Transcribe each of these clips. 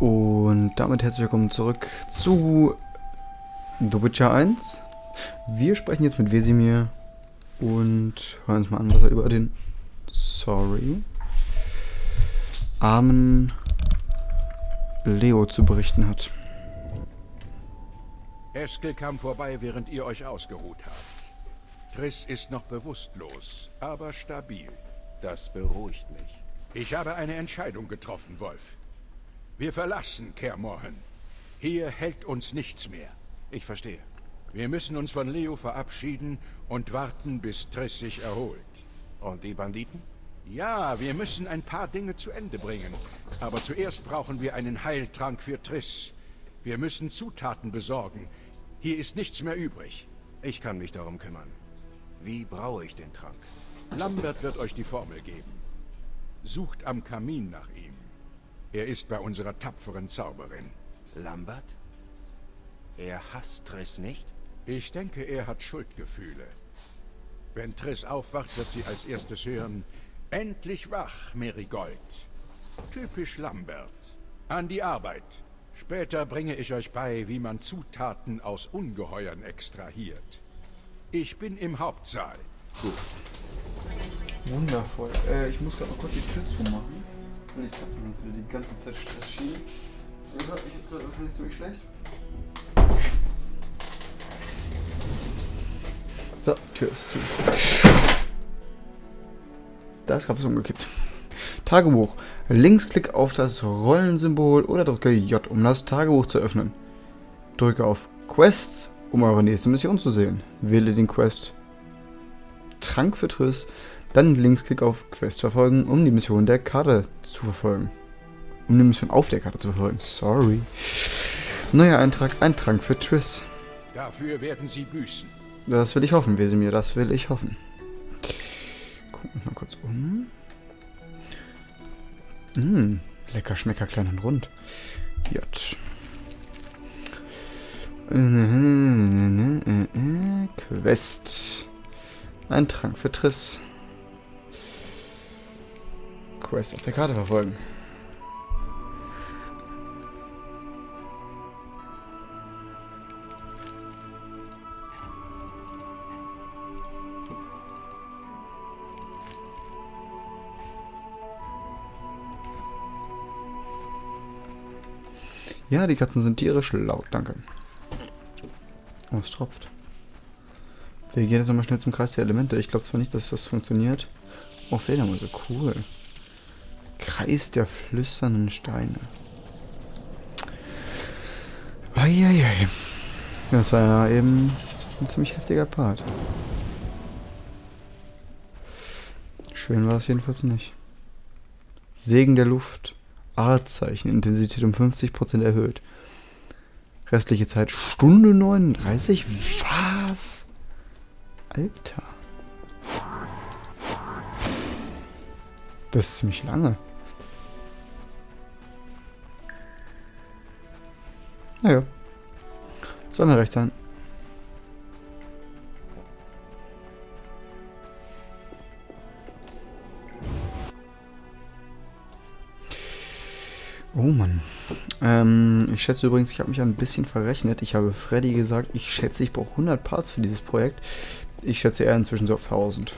Und damit herzlich willkommen zurück zu The Witcher 1. Wir sprechen jetzt mit Wesimir und hören uns mal an, was er über den Sorry armen Leo zu berichten hat. Eskel kam vorbei, während ihr euch ausgeruht habt. Triss ist noch bewusstlos, aber stabil. Das beruhigt mich. Ich habe eine Entscheidung getroffen, Wolf. Wir verlassen Kermorhen. Hier hält uns nichts mehr. Ich verstehe. Wir müssen uns von Leo verabschieden und warten, bis Triss sich erholt. Und die Banditen? Ja, wir müssen ein paar Dinge zu Ende bringen. Aber zuerst brauchen wir einen Heiltrank für Triss. Wir müssen Zutaten besorgen. Hier ist nichts mehr übrig. Ich kann mich darum kümmern. Wie braue ich den Trank? Lambert wird euch die Formel geben. Sucht am Kamin nach ihm. Er ist bei unserer tapferen Zauberin. Lambert? Er hasst Triss nicht? Ich denke, er hat Schuldgefühle. Wenn Triss aufwacht, wird sie als erstes hören, Endlich wach, Merigold. Typisch Lambert. An die Arbeit. Später bringe ich euch bei, wie man Zutaten aus Ungeheuern extrahiert. Ich bin im Hauptsaal. Gut. Wundervoll. Äh, ich muss noch kurz die Tür zumachen. Weil die Katzen uns wieder die ganze Zeit Stress schieben. Ihr hört mich jetzt gerade wahrscheinlich ziemlich schlecht. So, Tür ist zu. Da ist gerade was umgekippt. Tagebuch. Linksklick auf das Rollensymbol oder drücke J, um das Tagebuch zu öffnen. Drücke auf Quests, um eure nächste Mission zu sehen. Wähle den Quest Trank für Triss, dann Linksklick auf Quest verfolgen, um die Mission der Karte zu verfolgen. Um die Mission auf der Karte zu verfolgen. Sorry. Neuer Eintrag, ein Trank für Triss. Dafür werden sie büßen. Das will ich hoffen, Wesemir, das will ich hoffen. Gucken wir mal kurz um. Mmh, lecker, schmecker, klein und rund. J. Quest. Ein Trank für Triss. Quest auf der Karte verfolgen. Ja, die Katzen sind tierisch laut, danke. Oh, es tropft. Wir gehen jetzt nochmal schnell zum Kreis der Elemente. Ich glaube zwar nicht, dass das funktioniert. Oh, Fledermäuse, cool. Kreis der flüsternden Steine. Eieiei. Das war ja eben ein ziemlich heftiger Part. Schön war es jedenfalls nicht. Segen der Luft. Artzeichen, Intensität um 50% erhöht. Restliche Zeit Stunde 39? Was? Alter. Das ist ziemlich lange. Naja. Soll mir recht sein. Oh Mann. Ähm, ich schätze übrigens, ich habe mich ein bisschen verrechnet. Ich habe Freddy gesagt, ich schätze, ich brauche 100 Parts für dieses Projekt. Ich schätze eher inzwischen so auf 1000.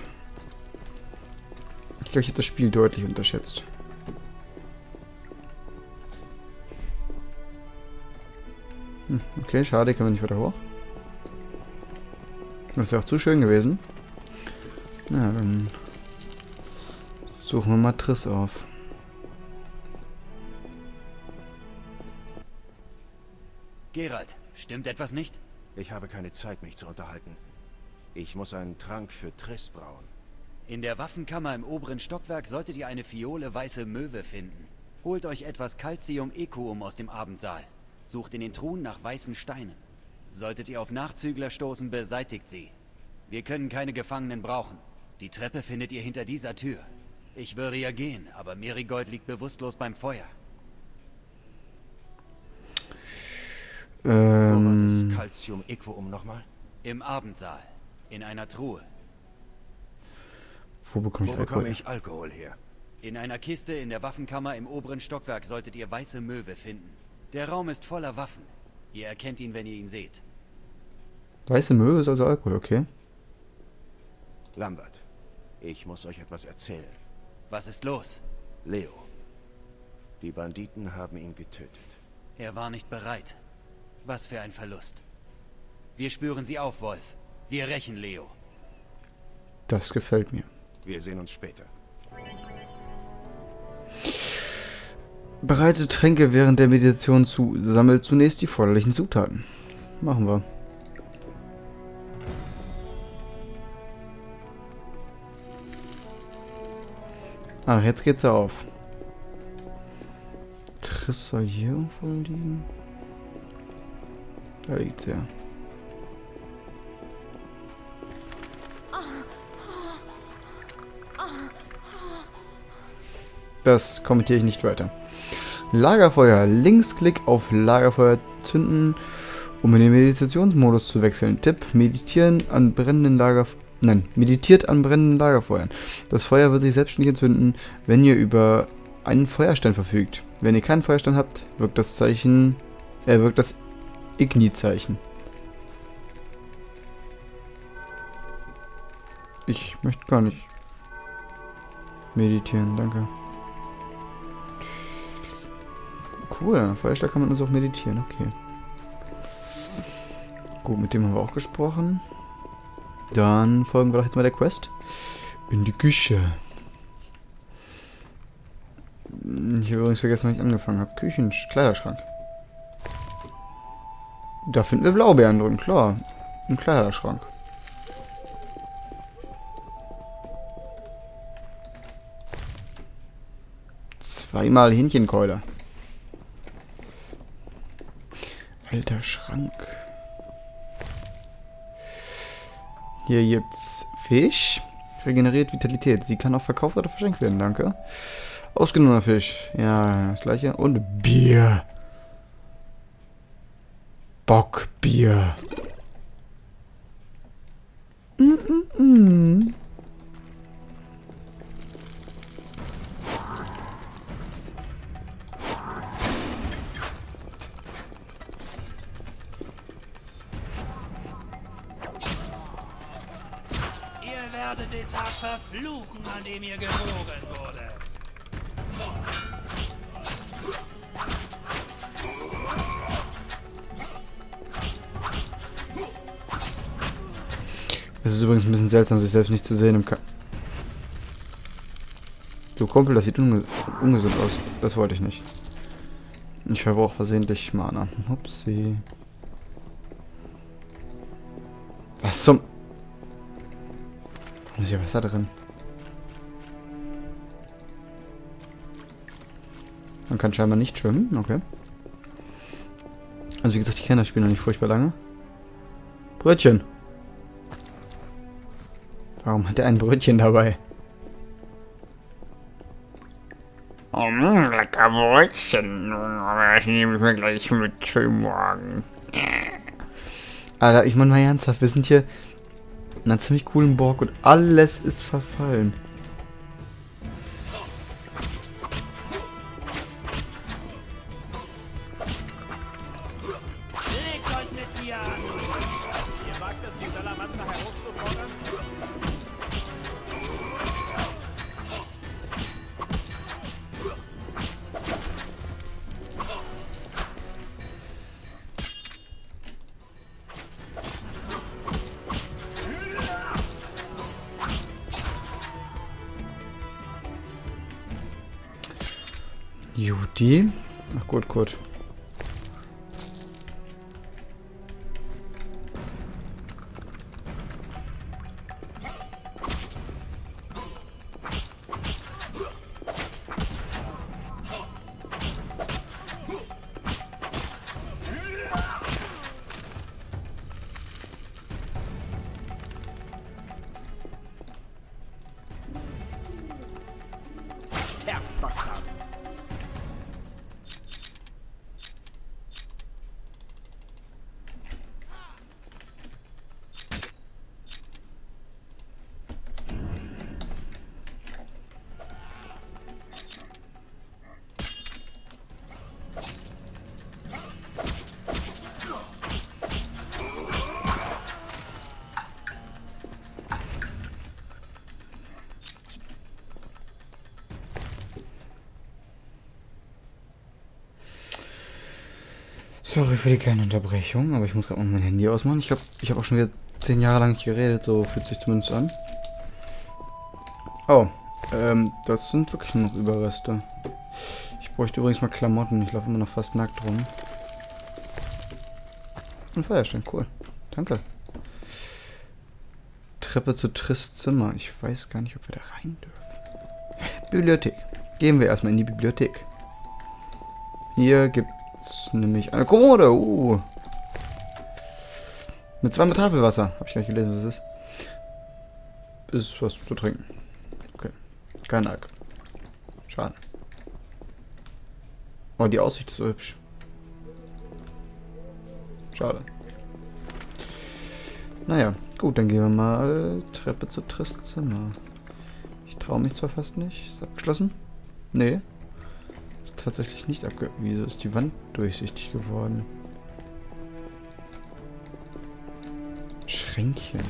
Ich glaube, ich habe das Spiel deutlich unterschätzt. Hm, okay, schade, können wir nicht weiter hoch. Das wäre auch zu schön gewesen. Na, dann suchen wir mal Triss auf. Gerald, stimmt etwas nicht? Ich habe keine Zeit, mich zu unterhalten. Ich muss einen Trank für Triss brauen. In der Waffenkammer im oberen Stockwerk solltet ihr eine fiole weiße Möwe finden. Holt euch etwas Calcium Equum aus dem Abendsaal. Sucht in den Truhen nach weißen Steinen. Solltet ihr auf Nachzügler stoßen, beseitigt sie. Wir können keine Gefangenen brauchen. Die Treppe findet ihr hinter dieser Tür. Ich würde ja gehen, aber Merigold liegt bewusstlos beim Feuer. Ähm, Wo war das Calcium Equum nochmal? Im Abendsaal. In einer Truhe. Wo bekomme ich Wo Alkohol? ich Alkohol her? In einer Kiste in der Waffenkammer im oberen Stockwerk solltet ihr weiße Möwe finden. Der Raum ist voller Waffen. Ihr erkennt ihn, wenn ihr ihn seht. Weiße Möwe ist also Alkohol, okay. Lambert, ich muss euch etwas erzählen. Was ist los? Leo. Die Banditen haben ihn getötet. Er war nicht bereit. Was für ein Verlust. Wir spüren sie auf, Wolf. Wir rächen Leo. Das gefällt mir. Wir sehen uns später. Bereite Tränke während der Meditation zu. Sammelt zunächst die forderlichen Zutaten. Machen wir. Ach, jetzt geht's ja auf. Triss soll hier irgendwo liegen. Da liegt's ja. Das kommentiere ich nicht weiter. Lagerfeuer. Linksklick auf Lagerfeuer zünden, um in den Meditationsmodus zu wechseln. Tipp: Meditieren an brennenden Lagerfeuern. Nein, meditiert an brennenden Lagerfeuern. Das Feuer wird sich selbstständig entzünden, wenn ihr über einen Feuerstein verfügt. Wenn ihr keinen Feuerstein habt, wirkt das Zeichen, äh, wirkt das Igni-Zeichen. Ich möchte gar nicht meditieren, danke. Cool, Feuerstein kann man also auch meditieren, okay. Gut, mit dem haben wir auch gesprochen. Dann folgen wir doch jetzt mal der Quest. In die Küche. Ich habe übrigens vergessen, wann ich angefangen habe. Küchen, Kleiderschrank. Da finden wir Blaubeeren drin, klar. Im Kleiderschrank. Zweimal Hähnchenkeuler. Alter Schrank. Hier gibt's Fisch. Regeneriert Vitalität. Sie kann auch verkauft oder verschenkt werden, danke. Ausgenommener Fisch. Ja, das gleiche. Und Bier. Bockbier. Mm -mm -mm. Werdet den Tag verfluchen, an dem ihr geboren wurde. Es ist übrigens ein bisschen seltsam, sich selbst nicht zu sehen im Ka Du Kumpel, das sieht unge ungesund aus. Das wollte ich nicht. Ich verbrauche versehentlich Mana. Upsi. Warum ist hier Wasser drin? Man kann scheinbar nicht schwimmen, okay. Also wie gesagt, ich kenne das Spiel noch nicht furchtbar lange. Brötchen. Warum hat er ein Brötchen dabei? Oh, mm, lecker Brötchen. Aber das nehme ich mir gleich mit für morgen. Alter, ich meine mal ernsthaft, wir sind hier einer ziemlich coolen Burg und alles ist verfallen. Sorry für die kleine Unterbrechung, aber ich muss gerade mal mein Handy ausmachen. Ich glaube, ich habe auch schon wieder zehn Jahre lang nicht geredet, so fühlt sich zumindest an. Oh, ähm, das sind wirklich nur noch Überreste. Ich bräuchte übrigens mal Klamotten. Ich laufe immer noch fast nackt rum. Ein Feuerstein, cool. Danke. Treppe zu Trists Zimmer. Ich weiß gar nicht, ob wir da rein dürfen. Bibliothek. Gehen wir erstmal in die Bibliothek. Hier gibt's nämlich eine Kommode. Uh. Mit zweimal Tafelwasser. Habe ich gar nicht gelesen, was es ist. Ist was zu trinken. Okay. Kein Alk. Schade. Oh, die Aussicht ist so hübsch. Schade. Naja, gut, dann gehen wir mal Treppe zu Trist Zimmer. Ich traue mich zwar fast nicht. Ist abgeschlossen? Nee. Tatsächlich nicht abge... Wieso ist die Wand durchsichtig geworden? Schränkchen.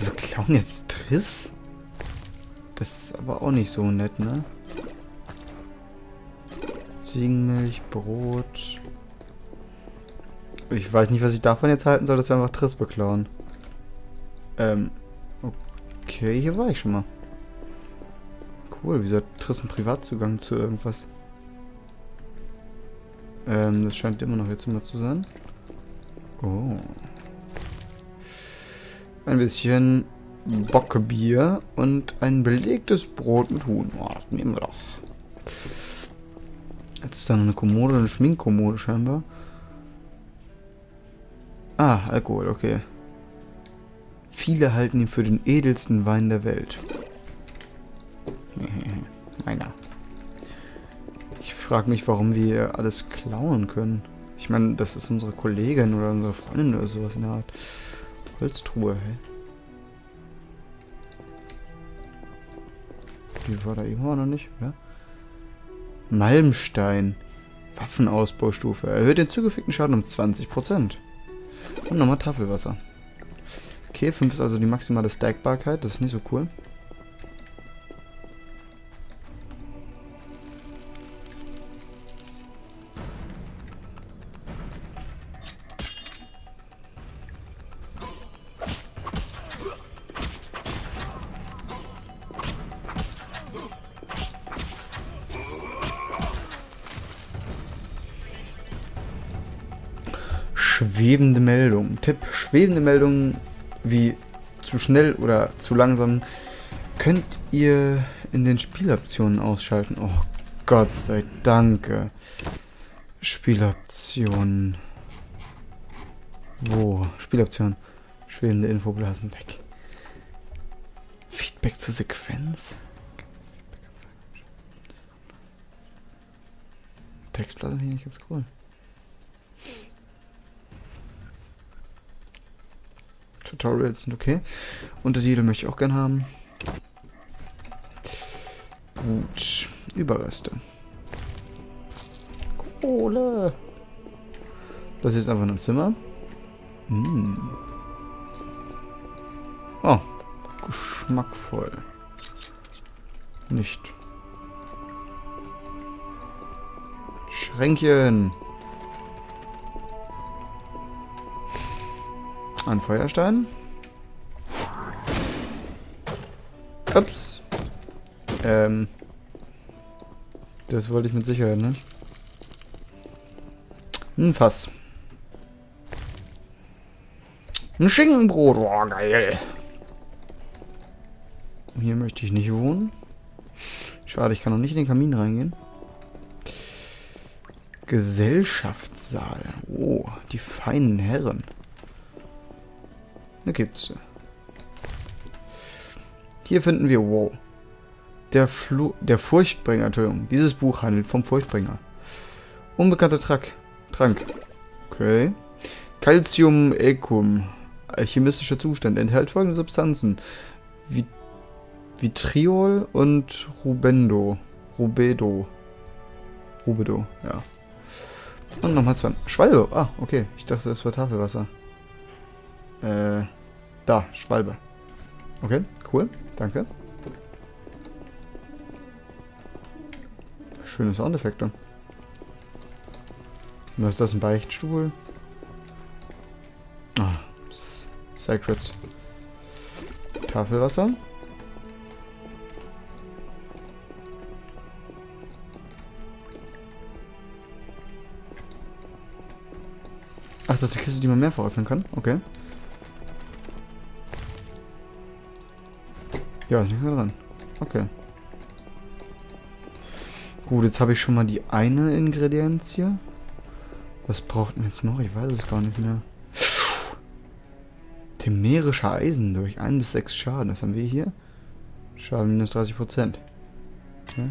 Wir klauen jetzt Triss? Das ist aber auch nicht so nett, ne? Ziegenmilch, Brot. Ich weiß nicht, was ich davon jetzt halten soll, dass wir einfach Triss beklauen. Ähm, okay, hier war ich schon mal. Cool, wieso hat Triss einen Privatzugang zu irgendwas? Ähm, das scheint immer noch jetzt immer zu sein. Oh. Ein bisschen Bockebier und ein belegtes Brot mit Huhn. Oh, das nehmen wir doch. Jetzt ist da noch eine Kommode, eine Schminkkommode scheinbar. Ah, Alkohol, okay. Viele halten ihn für den edelsten Wein der Welt. Meiner. Ich frage mich, warum wir alles klauen können. Ich meine, das ist unsere Kollegin oder unsere Freundin oder sowas in der Art. Holztruhe, hä? Die war da auch noch nicht, oder? Malmstein. Waffenausbaustufe. Erhöht den zugefügten Schaden um 20%. Und nochmal Tafelwasser. Okay, 5 ist also die maximale Stackbarkeit. Das ist nicht so cool. Schwebende Meldung. Tipp: Schwebende Meldungen wie zu schnell oder zu langsam könnt ihr in den Spieloptionen ausschalten. Oh Gott sei Dank. Spieloptionen. Wo? Spieloptionen. Schwebende Infoblasen weg. Feedback zur Sequenz. Textblasen finde ich ganz cool. Tutorials sind okay. Untertitel möchte ich auch gern haben. Gut. Überreste. Kohle. Das ist einfach ein Zimmer. Hm. Oh. Geschmackvoll. Nicht. Schränkchen. Ein Feuerstein. Ups. Ähm. Das wollte ich mit Sicherheit, ne? Ein Fass. Ein Schinkenbrot. Oh, geil. Hier möchte ich nicht wohnen. Schade, ich kann noch nicht in den Kamin reingehen. Gesellschaftssaal. Oh, die feinen Herren. Eine Kitze. Hier finden wir, wow, der, Flu der Furchtbringer, Entschuldigung. Dieses Buch handelt vom Furchtbringer. Unbekannter Trank. Trank. Okay. Calcium Ecum. Alchemistischer Zustand. Enthält folgende Substanzen. Vit Vitriol und Rubendo. Rubedo. Rubedo, ja. Und nochmal zwei. Schwalbe. Ah, okay. Ich dachte, das war Tafelwasser. Äh. Da, Schwalbe. Okay, cool. Danke. Schöne Soundeffekte. Was ist das, ein Beichtstuhl? Ah, S- Sacred. Tafelwasser. Ach, das ist die Kiste, die man mehrfach öffnen kann? Okay. Ja, ist nicht mehr dran. Okay. Gut, jetzt habe ich schon mal die eine Ingredienz hier. Was braucht man jetzt noch? Ich weiß es gar nicht mehr. Temerischer Eisen durch 1 bis 6 Schaden. Das haben wir hier. Schaden minus 30%. Okay.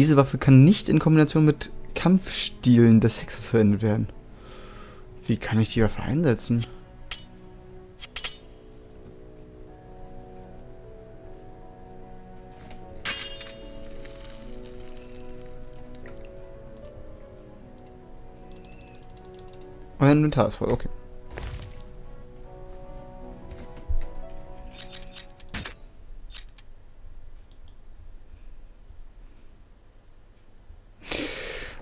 Diese Waffe kann nicht in Kombination mit Kampfstilen des Hexers verwendet werden. Wie kann ich die Waffe einsetzen? Euer Inventar ist voll, okay.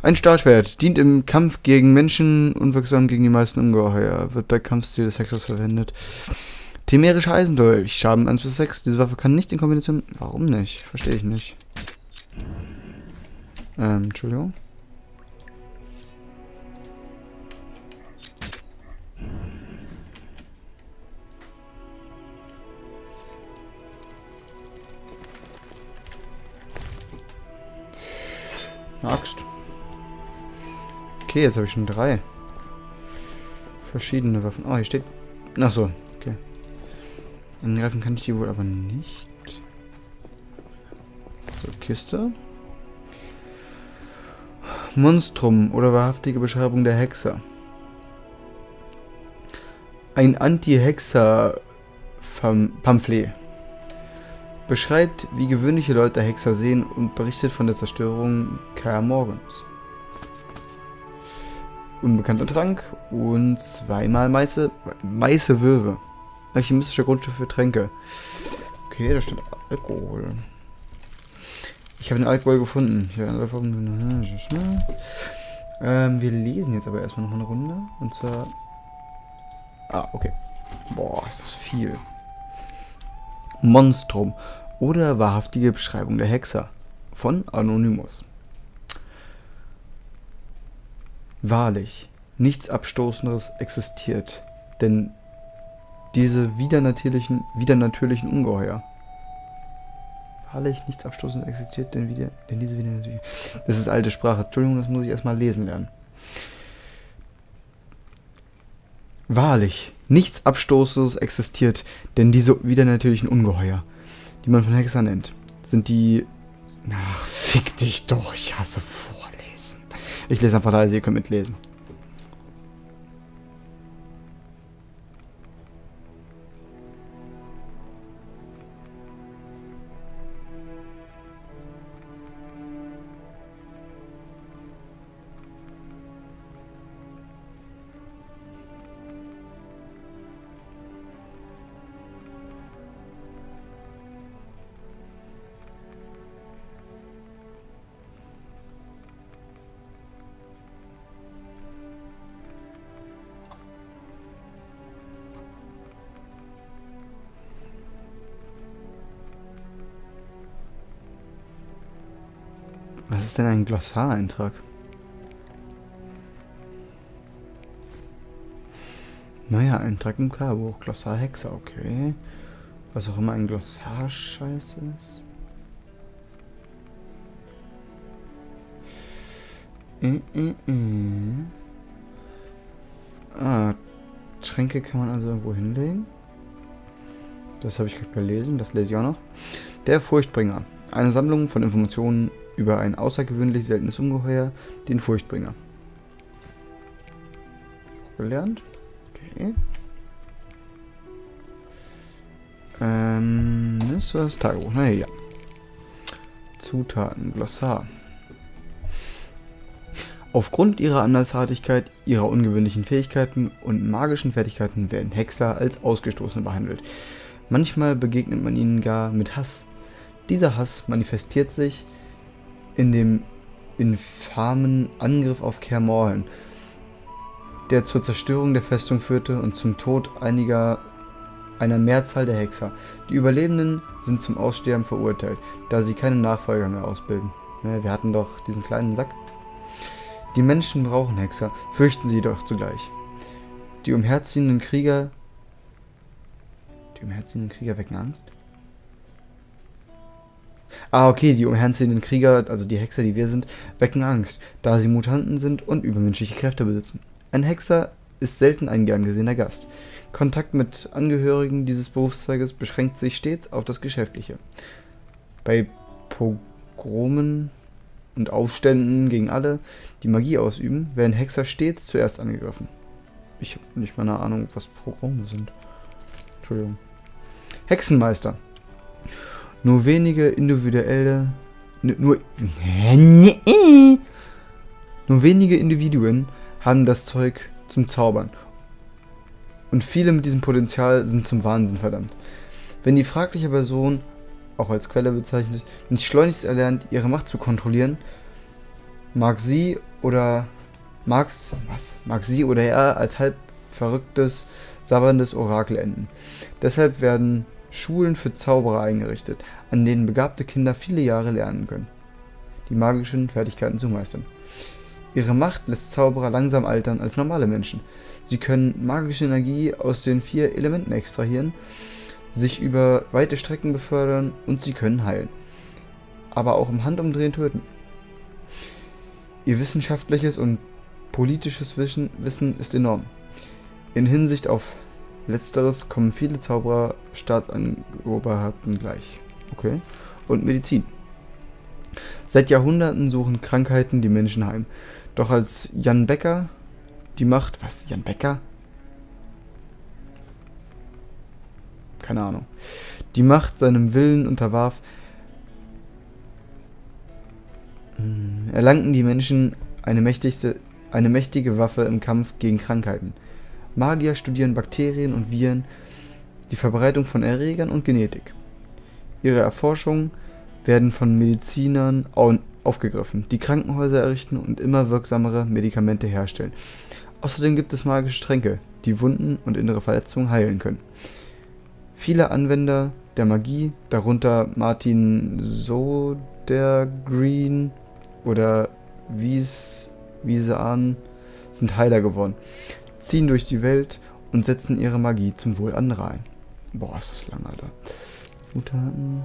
Ein Stahlschwert dient im Kampf gegen Menschen unwirksam gegen die meisten Ungeheuer. Wird bei Kampfstil des Hexers verwendet. Temerischer Eisendolch. Schaden 1 bis 6. Diese Waffe kann nicht in Kombination... Warum nicht? Verstehe ich nicht. Ähm, Entschuldigung. Axt. Okay, jetzt habe ich schon drei. Verschiedene Waffen. Oh, hier steht... Ach so, okay. Angreifen kann ich die wohl aber nicht. So, Kiste. Monstrum oder wahrhaftige Beschreibung der Hexer. Ein Anti-Hexer-Pamphlet. Beschreibt, wie gewöhnliche Leute Hexer sehen und berichtet von der Zerstörung Kaer Morgens. Unbekannter Trank und zweimal Meiße, Meiße Würwe. Alchemistischer Grundstoff für Tränke. Okay, da steht Alkohol. Ich habe den Alkohol gefunden. Ähm, wir lesen jetzt aber erstmal noch eine Runde. Und zwar. Ah, okay. Boah, ist das viel. Monstrum oder wahrhaftige Beschreibung der Hexer von Anonymous. Wahrlich, nichts Abstoßenderes existiert, denn diese widernatürlichen, widernatürlichen Ungeheuer. Wahrlich, nichts Abstoßenderes existiert, denn, wieder, denn diese widernatürlichen... Das ist alte Sprache. Entschuldigung, das muss ich erstmal lesen lernen. Wahrlich, nichts Abstoßendes existiert, denn diese widernatürlichen Ungeheuer, die man von Hexer nennt, sind die... Ach, fick dich doch, ich hasse Vorlesen. Ich lese einfach leise, ihr könnt mitlesen. Denn ein Glossareintrag? Neuer Eintrag im K-Buch. Glossar Hexer, okay. Was auch immer ein Glossar-Scheiß ist. Äh, äh, äh. Ah, Tränke kann man also irgendwo hinlegen. Das habe ich gerade gelesen, das lese ich auch noch. Der Furchtbringer. Eine Sammlung von Informationen über ein außergewöhnlich seltenes Ungeheuer, den Furchtbringer. Gelernt. Okay. Ähm, ist das Tagebuch? Na ja. Zutaten, Glossar. Aufgrund ihrer Andersartigkeit, ihrer ungewöhnlichen Fähigkeiten und magischen Fertigkeiten werden Hexer als Ausgestoßene behandelt. Manchmal begegnet man ihnen gar mit Hass. Dieser Hass manifestiert sich in dem infamen Angriff auf Kaer Morhen, der zur Zerstörung der Festung führte und zum Tod einiger einer Mehrzahl der Hexer. Die Überlebenden sind zum Aussterben verurteilt, da sie keine Nachfolger mehr ausbilden. Ja, wir hatten doch diesen kleinen Sack. Die Menschen brauchen Hexer, fürchten sie doch zugleich. Die umherziehenden Krieger. Die umherziehenden Krieger wecken Angst? Ah, okay, die umherziehenden Krieger, also die Hexer, die wir sind, wecken Angst, da sie Mutanten sind und übermenschliche Kräfte besitzen. Ein Hexer ist selten ein gern gesehener Gast. Kontakt mit Angehörigen dieses Berufszweiges beschränkt sich stets auf das Geschäftliche. Bei Pogromen und Aufständen gegen alle, die Magie ausüben, werden Hexer stets zuerst angegriffen. Ich habe nicht mal eine Ahnung, was Pogrome sind. Entschuldigung. Hexenmeister. Nur wenige individuelle. Nur. Nur wenige Individuen haben das Zeug zum Zaubern. Und viele mit diesem Potenzial sind zum Wahnsinn verdammt. Wenn die fragliche Person, auch als Quelle bezeichnet, nicht schleunigst erlernt, ihre Macht zu kontrollieren, mag sie oder mag's, was? Mag sie oder er als halb verrücktes, sabberndes Orakel enden. Deshalb werden Schulen für Zauberer eingerichtet, an denen begabte Kinder viele Jahre lernen können, die magischen Fertigkeiten zu meistern. Ihre Macht lässt Zauberer langsam altern als normale Menschen. Sie können magische Energie aus den vier Elementen extrahieren, sich über weite Strecken befördern und sie können heilen. Aber auch im Handumdrehen töten. Ihr wissenschaftliches und politisches Wissen, ist enorm. In Hinsicht auf letzteres kommen viele Zauberer Staatsoberhäupten gleich. Okay. Und Medizin. Seit Jahrhunderten suchen Krankheiten die Menschen heim. Doch als Jan Becker die Macht. Was? Jan Becker? Keine Ahnung. Die Macht seinem Willen unterwarf, hm, erlangten die Menschen eine, mächtigste, eine mächtige Waffe im Kampf gegen Krankheiten. Magier studieren Bakterien und Viren, die Verbreitung von Erregern und Genetik. Ihre Erforschungen werden von Medizinern aufgegriffen, die Krankenhäuser errichten und immer wirksamere Medikamente herstellen. Außerdem gibt es magische Tränke, die Wunden und innere Verletzungen heilen können. Viele Anwender der Magie, darunter Martin Sodergreen oder Wies, Wiesean, sind Heiler geworden, ziehen durch die Welt und setzen ihre Magie zum Wohl anderer ein. Boah, ist das lang, Alter. Zutaten.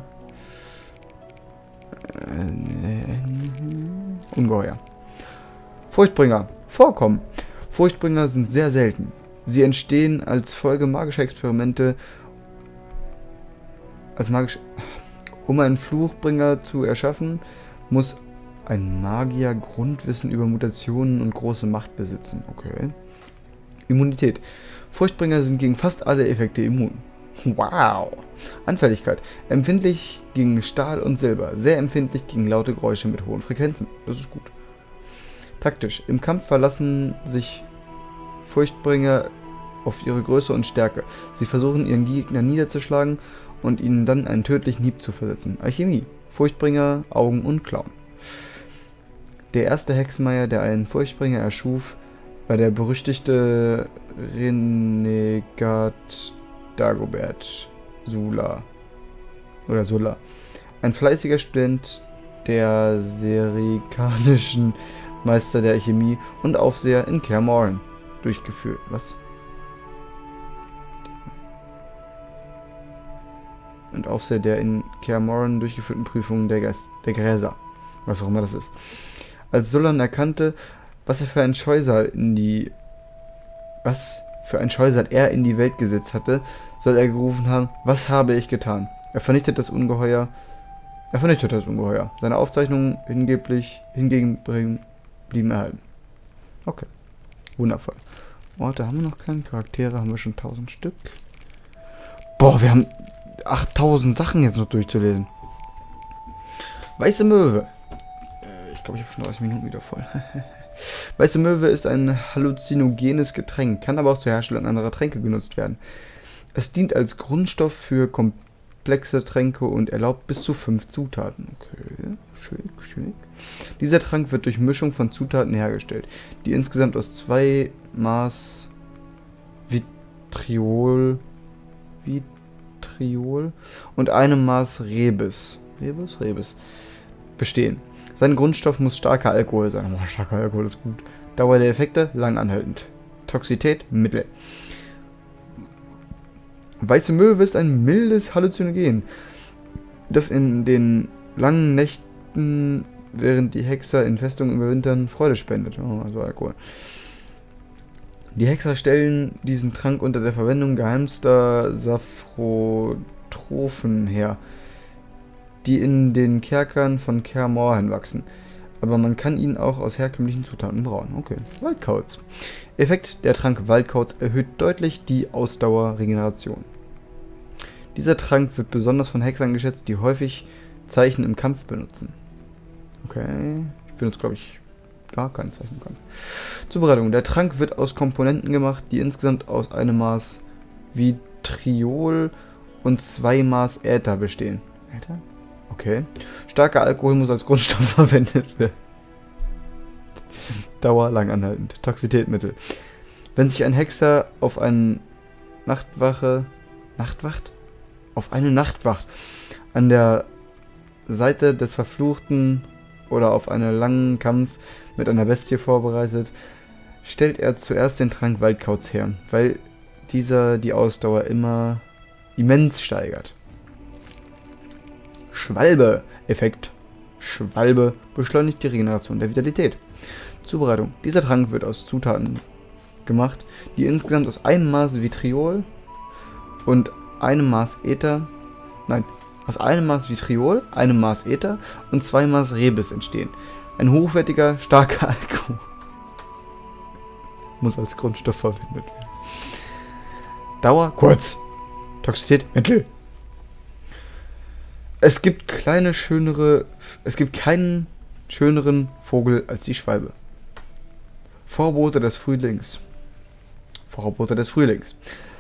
Äh, Ungeheuer. Furchtbringer. Vorkommen. Furchtbringer sind sehr selten. Sie entstehen als Folge magischer Experimente. Als magisch. Um einen Fluchbringer zu erschaffen, muss ein Magier Grundwissen über Mutationen und große Macht besitzen. Okay. Immunität. Furchtbringer sind gegen fast alle Effekte immun. Wow. Anfälligkeit. Empfindlich gegen Stahl und Silber. Sehr empfindlich gegen laute Geräusche mit hohen Frequenzen. Das ist gut. Taktisch. Im Kampf verlassen sich Furchtbringer auf ihre Größe und Stärke. Sie versuchen ihren Gegner niederzuschlagen und ihnen dann einen tödlichen Hieb zu versetzen. Alchemie. Furchtbringer, Augen und Klauen. Der erste Hexenmeier, der einen Furchtbringer erschuf, war der berüchtigte Renegat Dagobert Sula. Oder Sulla. Ein fleißiger Student der serikanischen Meister der Alchemie und Aufseher in Kaer durchgeführt. Was? Und Aufseher der in Kaer durchgeführten Prüfungen der, der Gräser. Was auch immer das ist. Als Sullan erkannte, was er für ein Scheusal in die. Was für ein Scheusal er in die Welt gesetzt hatte, soll er gerufen haben: Was habe ich getan? Er vernichtet das Ungeheuer. Er vernichtet das Ungeheuer. Seine Aufzeichnungen hingeblich, hingegen blieben erhalten. Okay. Wundervoll. Orte haben wir noch keine. Charaktere haben wir schon 1000 Stück. Boah, wir haben 8000 Sachen jetzt noch durchzulesen. Weiße Möwe. Äh, ich glaube, ich habe schon 30 Minuten wieder voll. Weiße Möwe ist ein halluzinogenes Getränk, kann aber auch zur Herstellung anderer Tränke genutzt werden. Es dient als Grundstoff für komplexe Tränke und erlaubt bis zu fünf Zutaten. Okay, schick, schick. Dieser Trank wird durch Mischung von Zutaten hergestellt, die insgesamt aus zwei Maß Vitriol, Vitriol und einem Maß Rebis, Rebis, Rebis bestehen. Sein Grundstoff muss starker Alkohol sein. Oh, starker Alkohol ist gut. Dauer der Effekte lang anhaltend. Toxität mittel. Weiße Möwe ist ein mildes Halluzinogen, das in den langen Nächten, während die Hexer in Festungen überwintern, Freude spendet. Oh, also Alkohol. Die Hexer stellen diesen Trank unter der Verwendung geheimster Saphotrophen her, die in den Kerkern von Kaer Morhen wachsen. Aber man kann ihn auch aus herkömmlichen Zutaten brauen. Okay. Waldkauz. Effekt: Der Trank Waldkauz erhöht deutlich die Ausdauerregeneration. Dieser Trank wird besonders von Hexern geschätzt, die häufig Zeichen im Kampf benutzen. Okay. Ich benutze, glaube ich, gar kein Zeichen im Kampf. Zubereitung. Der Trank wird aus Komponenten gemacht, die insgesamt aus einem Maß Vitriol und zwei Maß Äther bestehen. Äther? Okay. Starker Alkohol muss als Grundstoff verwendet werden. Dauer lang anhaltend. Toxität Mittel. Wenn sich ein Hexer auf eine Nachtwache. Nachtwacht? Auf eine Nachtwacht an der Seite des Verfluchten oder auf einen langen Kampf mit einer Bestie vorbereitet, stellt er zuerst den Trank Waldkauz her, weil dieser die Ausdauer immer immens steigert. Schwalbe-Effekt. Schwalbe beschleunigt die Regeneration der Vitalität. Zubereitung. Dieser Trank wird aus Zutaten gemacht, die insgesamt aus einem Maß Vitriol und einem Maß Ether, nein, aus einem Maß Vitriol, einem Maß Ether und zwei Maß Rebis entstehen. Ein hochwertiger, starker Alkohol muss als Grundstoff verwendet werden. Dauer kurz. Toxizität mittel. Es gibt kleine schönere, es gibt keinen schöneren Vogel als die Schwalbe. Vorbote des Frühlings. Vorbote des Frühlings.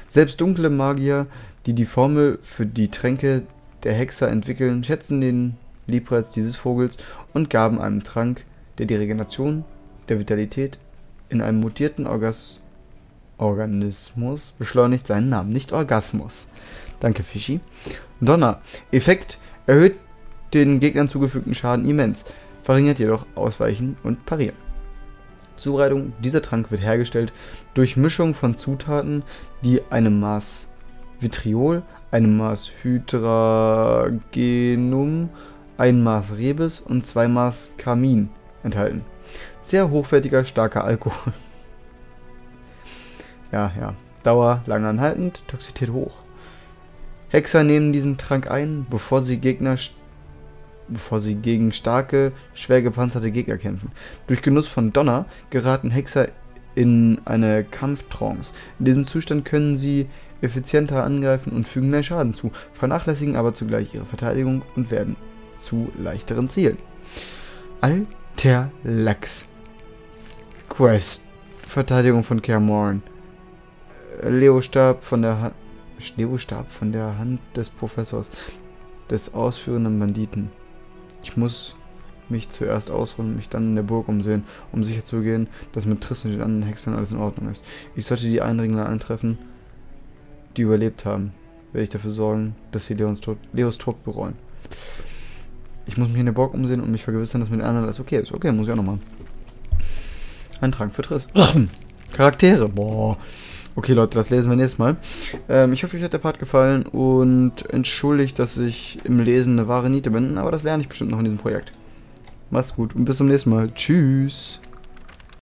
Selbst dunkle Magier, die die Formel für die Tränke der Hexer entwickeln, schätzen den Liebreiz dieses Vogels und gaben einem Trank, der die Regeneration der Vitalität in einem mutierten Orgas Organismus beschleunigt seinen Namen, nicht Orgasmus. Danke, Fischi. Donner. Effekt erhöht den Gegnern zugefügten Schaden immens, verringert jedoch Ausweichen und Parieren. Zubereitung. Dieser Trank wird hergestellt durch Mischung von Zutaten, die einem Maß Vitriol, einem Maß Hydragenum, ein Maß Rebis und zwei Maß Kamin enthalten. Sehr hochwertiger, starker Alkohol. ja, ja. Dauer lang anhaltend, Toxität hoch. Hexer nehmen diesen Trank ein, bevor sie Gegner bevor sie gegen starke, schwer gepanzerte Gegner kämpfen. Durch Genuss von Donner geraten Hexer in eine Kampftrance. In diesem Zustand können sie effizienter angreifen und fügen mehr Schaden zu, vernachlässigen aber zugleich ihre Verteidigung und werden zu leichteren Zielen. Alter Lachs. Quest. Verteidigung von Kaer Leo starb von der Hand. Leo starb von der Hand des Professors, des ausführenden Banditen. Ich muss mich zuerst ausruhen und mich dann in der Burg umsehen, um sicherzugehen, dass mit Triss und den anderen Hexern alles in Ordnung ist. Ich sollte die Eindringler eintreffen, die überlebt haben. Werde ich dafür sorgen, dass sie Leons Tod, Leos Tod bereuen. Ich muss mich in der Burg umsehen und mich vergewissern, dass mit den anderen alles okay ist. Okay, muss ich auch noch machen. Ein Trank für Triss. Charaktere. Boah. Okay, Leute, das lesen wir nächstes Mal. Ähm, ich hoffe, euch hat der Part gefallen und entschuldigt, dass ich im Lesen eine wahre Niete bin, aber das lerne ich bestimmt noch in diesem Projekt. Macht's gut und bis zum nächsten Mal. Tschüss.